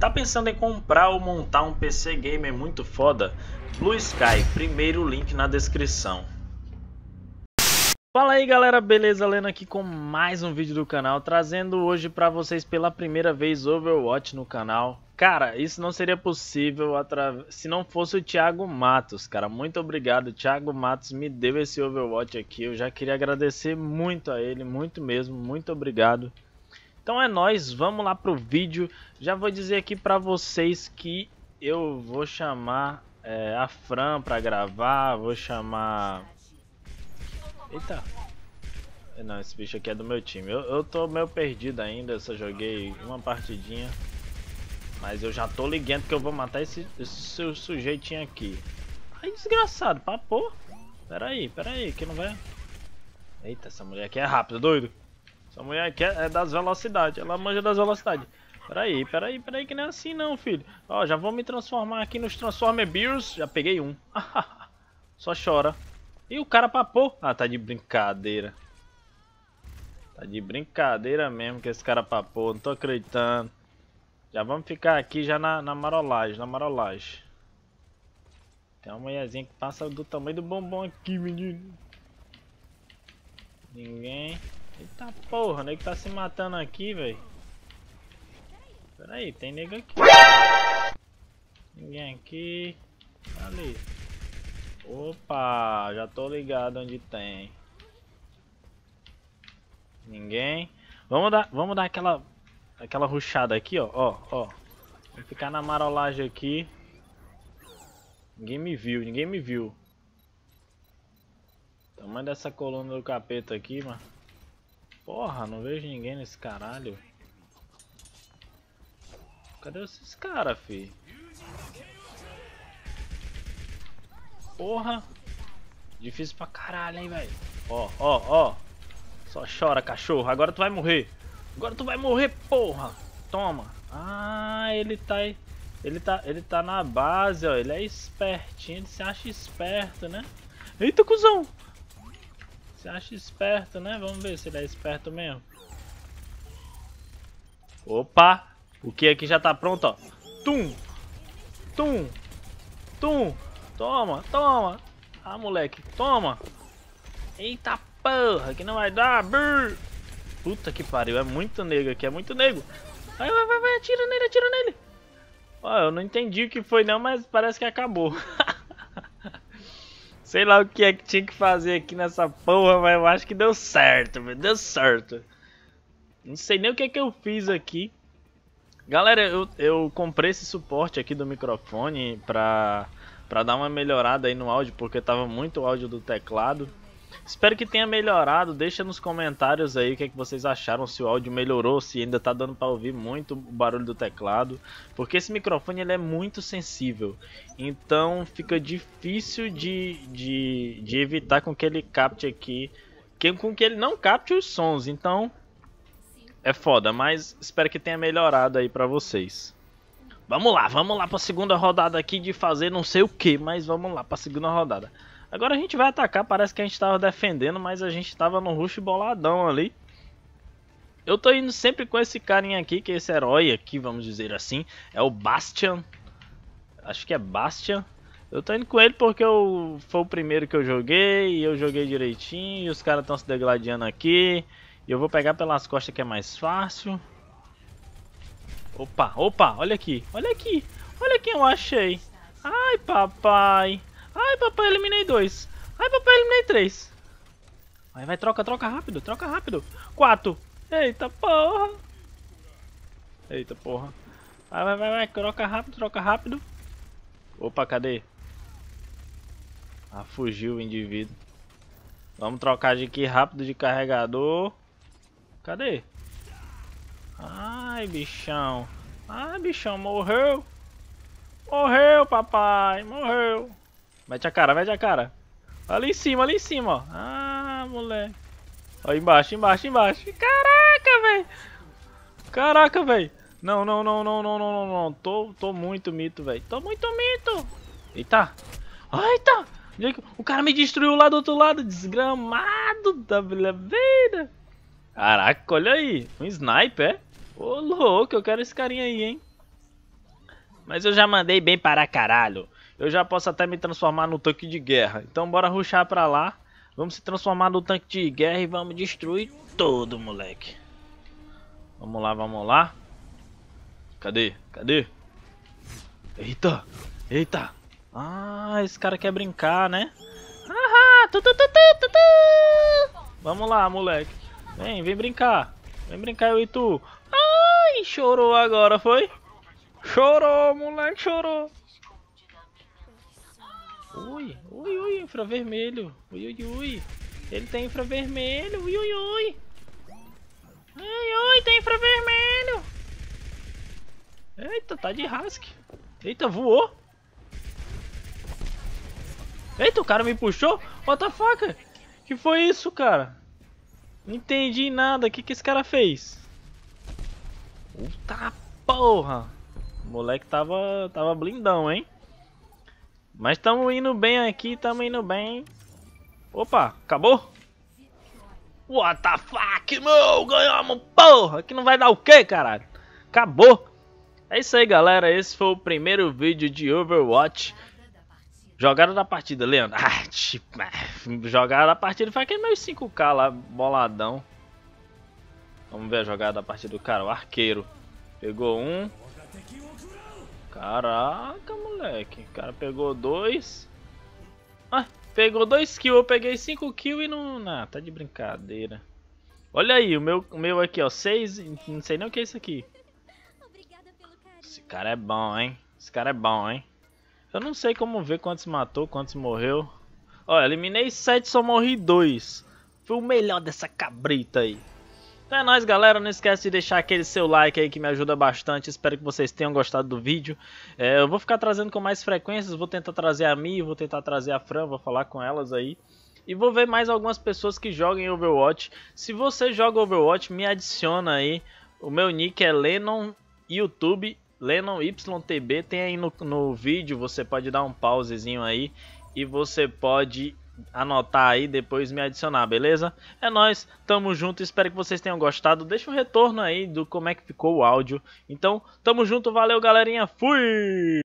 Tá pensando em comprar ou montar um PC gamer muito foda? Blue Sky, primeiro link na descrição. Fala aí galera, beleza? Lendo aqui com mais um vídeo do canal, trazendo hoje pra vocês pela primeira vez Overwatch no canal. Cara, isso não seria possível se não fosse o Thiago Matos, cara. Muito obrigado, Thiago Matos me deu esse Overwatch aqui. Eu já queria agradecer muito a ele, muito mesmo, muito obrigado. Então é nós, vamos lá pro vídeo. Já vou dizer aqui pra vocês que eu vou chamar é, a Fran pra gravar, vou chamar... Eita! Não, esse bicho aqui é do meu time. Eu, eu tô meio perdido ainda, só joguei uma partidinha. Mas eu já tô ligando que eu vou matar esse, esse sujeitinho aqui. Ai, desgraçado, papo. Pera aí, pera aí, que não vai... Eita, essa mulher aqui é rápida, doido. Essa mulher aqui é das velocidades, ela manja das velocidades. Peraí, peraí, peraí, que não é assim não, filho. Ó, já vou me transformar aqui nos Transformer Beers. Já peguei um. Só chora. E o cara papou. Ah, tá de brincadeira. Tá de brincadeira mesmo que esse cara papou. Não tô acreditando. Já vamos ficar aqui já na, na marolagem, na marolagem. Tem uma mulherzinha que passa do tamanho do bombom aqui, menino. Ninguém. Eita porra, o nego tá se matando aqui, velho. Pera aí, tem nego aqui. Ninguém aqui. Ali. Opa, já tô ligado onde tem. Ninguém. Vamos dar, vamos dar aquela aquela ruchada aqui, ó, ó, ó. Vou ficar na marolagem aqui. Ninguém me viu, ninguém me viu. Tamanho dessa coluna do capeta aqui, mano. Porra, não vejo ninguém nesse caralho. Cadê esses caras, fi? Porra. Difícil pra caralho, hein, velho. Ó, ó, ó. Só chora, cachorro. Agora tu vai morrer. Agora tu vai morrer, porra. Toma. Ah, ele tá aí. Ele tá, ele tá na base, ó. Ele é espertinho, ele se acha esperto, né? Eita, cuzão. Se acha esperto, né? Vamos ver se ele é esperto mesmo. Opa! O que aqui já tá pronto, ó. Tum! Tum! Tum! Toma, toma! Ah, moleque, toma! Eita porra, que não vai dar! Brrr. Puta que pariu, é muito nego aqui, é muito! Vai, vai, vai, vai, atira nele, atira nele! Ó, eu não entendi o que foi não, mas parece que acabou. Sei lá o que é que tinha que fazer aqui nessa porra, mas eu acho que deu certo, deu certo. Não sei nem o que é que eu fiz aqui. Galera, eu, eu comprei esse suporte aqui do microfone pra, pra dar uma melhorada aí no áudio, porque tava muito áudio do teclado. Espero que tenha melhorado, deixa nos comentários aí o que, é que vocês acharam, se o áudio melhorou, se ainda tá dando para ouvir muito o barulho do teclado, porque esse microfone ele é muito sensível, então fica difícil de, de, de evitar com que ele capte aqui, que, com que ele não capte os sons, então é foda, mas espero que tenha melhorado aí para vocês. Vamos lá, vamos lá para a segunda rodada aqui de fazer não sei o que, mas vamos lá para a segunda rodada. Agora a gente vai atacar, parece que a gente estava defendendo, mas a gente estava no rush boladão ali. Eu tô indo sempre com esse carinha aqui, que é esse herói aqui, vamos dizer assim. É o Bastian. Acho que é Bastian. Eu tô indo com ele porque eu, foi o primeiro que eu joguei, e eu joguei direitinho, e os caras estão se degladiando aqui. E eu vou pegar pelas costas que é mais fácil. Opa, opa, olha aqui, olha aqui, olha quem eu achei. Ai, papai. Ai, papai, eliminei dois. Ai, papai, eliminei três. Vai, vai, troca, troca rápido, troca rápido. Quatro. Eita, porra. Eita, porra. Vai, vai, vai, vai, troca rápido, troca rápido. Opa, cadê? Ah, fugiu o indivíduo. Vamos trocar de aqui rápido de carregador. Cadê? Ai, bichão. Ai, bichão, morreu. Morreu, papai, morreu. Mete a cara, mete a cara. Ali em cima, ali em cima, ó. Ah, moleque. Ó, embaixo, embaixo, embaixo. Caraca, velho. Caraca, velho. Não, não, não, não, não, não, não. Tô, tô muito mito, velho. Tô muito mito. Eita. Eita. O cara me destruiu lá do outro lado. Desgramado da vida. Caraca, olha aí. Um sniper, é? Ô, louco. Eu quero esse carinha aí, hein. Mas eu já mandei bem para caralho. Eu já posso até me transformar no tanque de guerra. Então bora ruxar pra lá. Vamos se transformar no tanque de guerra e vamos destruir todo, moleque. Vamos lá, vamos lá. Cadê? Cadê? Eita! Eita! Ah, esse cara quer brincar, né? Ah, tu, tu, tu, tu. Vamos lá, moleque. Vem, vem brincar. Vem brincar eu e tu. Ai, chorou agora, foi? Chorou, moleque, chorou. Ui, ui, ui, infravermelho. Ui, ui, ui. Ele tem infravermelho. Ui, ui, ui. Ui, ui, tem infravermelho. Eita, tá de rasque. Eita, voou. Eita, o cara me puxou. What the fuck? Que foi isso, cara? Não entendi nada. O que, que esse cara fez? Puta porra. O moleque tava, tava blindão, hein? Mas estamos indo bem aqui, estamos indo bem. Opa, acabou? What the fuck, meu? Ganhamos, porra! Que não vai dar o quê, caralho? Acabou! É isso aí, galera. Esse foi o primeiro vídeo de Overwatch. Jogaram da partida, Leandro. Ah, tipo, jogaram da partida. Foi aquele meus 5k lá, boladão. Vamos ver a jogada da partida do cara. O arqueiro. Pegou um. Caraca, moleque. O cara pegou dois. Ah, pegou dois kills. Eu peguei cinco kills e não... Não, tá de brincadeira. Olha aí, o meu, o meu aqui, ó. Seis... Não sei nem o que é isso aqui. Esse cara é bom, hein? Esse cara é bom, hein? Eu não sei como ver quantos matou, quantos morreu. Ó, eliminei sete, só morri dois. Foi o melhor dessa cabrita aí. Então é nóis, galera. Não esquece de deixar aquele seu like aí que me ajuda bastante. Espero que vocês tenham gostado do vídeo. É, eu vou ficar trazendo com mais frequências. Vou tentar trazer a Mi, vou tentar trazer a Fran, vou falar com elas aí. E vou ver mais algumas pessoas que joguem Overwatch. Se você joga Overwatch, me adiciona aí. O meu nick é Lennon YouTube, Lennon YTB. Tem aí no, no vídeo, você pode dar um pausezinho aí. E você pode anotar aí depois me adicionar, beleza? É nós, tamo junto, espero que vocês tenham gostado. Deixa um retorno aí do como é que ficou o áudio. Então, tamo junto, valeu galerinha, fui!